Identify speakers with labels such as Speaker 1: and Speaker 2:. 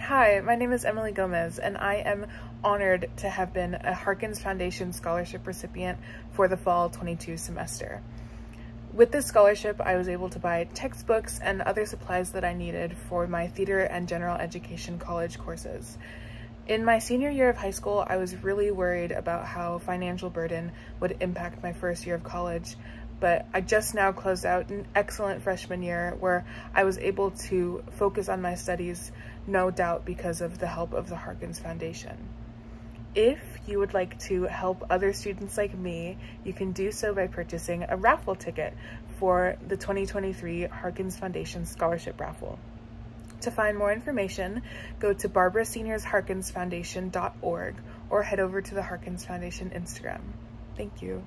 Speaker 1: Hi, my name is Emily Gonzalez, and I am honored to have been a Harkins Foundation Scholarship recipient for the fall 22 semester. With this scholarship, I was able to buy textbooks and other supplies that I needed for my theater and general education college courses. In my senior year of high school, I was really worried about how financial burden would impact my first year of college, but I just now closed out an excellent freshman year where I was able to focus on my studies, no doubt because of the help of the Harkins Foundation. If you would like to help other students like me, you can do so by purchasing a raffle ticket for the 2023 Harkins Foundation Scholarship Raffle. To find more information, go to barbaraseniorsharkinsfoundation.org or head over to the Harkins Foundation Instagram. Thank you.